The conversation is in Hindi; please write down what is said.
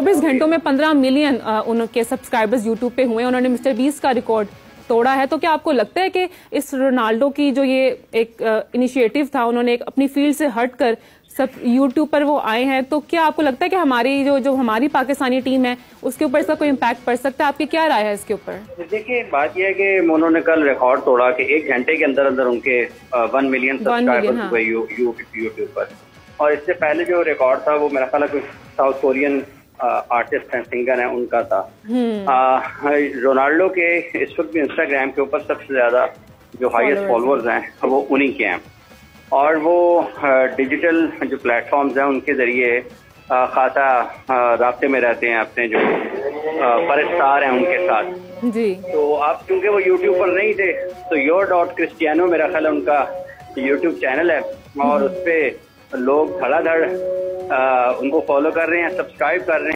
चौबीस घंटों में पंद्रह मिलियन उनके सब्सक्राइबर्स यूट्यूब पे हुए उन्होंने मिस्टर बीस का रिकॉर्ड तोड़ा है। तो क्या आपको लगता है कि इस रोनाल्डो की जो ये एक इनिशिएटिव था उन्होंने एक अपनी फ़ील्ड से हटकर सब यूट्यूब पर वो आए हैं। तो क्या आपको लगता है कि हमारी जो जो हमारी पाकिस्तानी टीम है उसके ऊपर इसका कोई इम्पैक्ट पड़ सकता है? आपकी क्या राय है इसके ऊपर? देखिए बात यह है कि उन्होंने कल रिकॉर्ड तोड़ा कि एक घंटे के अंदर अंदर उनके वन मिलियन सब्सक्राइबर्स हुए यूट्यूब पर। और इससे पहले जो रिकॉर्ड था वो मेरा ख्याल है साउथ कोरियन आर्टिस्ट हैं सिंगर हैं उनका था। हम्म। रोनाल्डो के इस वक्त भी इंस्टाग्राम के ऊपर सबसे ज़्यादा जो हाईएस्ट फॉलोअर्स हैं। वो उन्हीं के हैं। और वो डिजिटल जो प्लेटफॉर्म्स हैं उनके ज़रिए खासा रबते में रहते हैं अपने जो परस्तार हैं उनके साथ। जी। तो आप क्योंकि वो यूट्यूब पर नहीं थे तो योर डॉट क्रिस्टियानो मेरा ख्याल उनका यूट्यूब चैनल है। और हम्म। उस पर लोग धड़ाधड़ उनको फॉलो कर रहे हैं सब्सक्राइब कर रहे हैं।